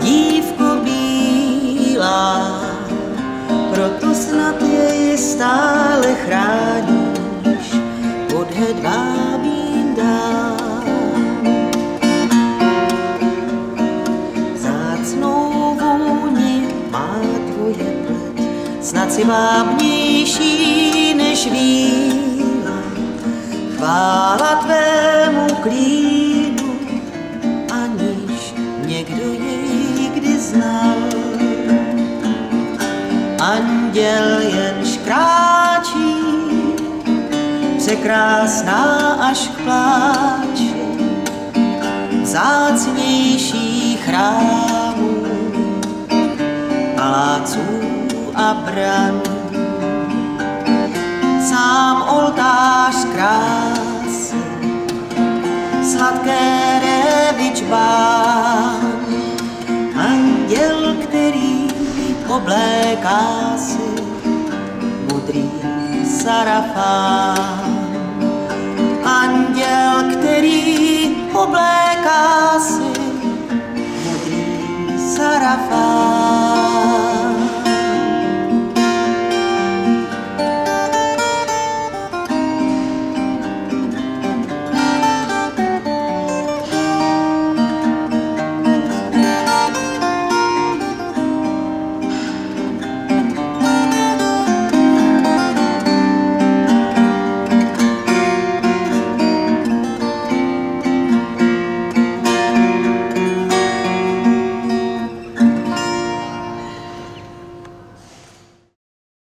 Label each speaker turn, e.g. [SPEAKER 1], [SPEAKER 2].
[SPEAKER 1] dívko bílá, proto snad jej stále chráníš pod hedvábím dám. Zácnou vůni má tvoje pleť, snad si vábnější než víla. Chvála tvému klínu, jej kdy znal. Anděl jenž kráčí, překrásná až k pláči, zácnější chrámů, paláců a bran. Sám oltář krásy, sladké revičbán, case, modri, sarafá.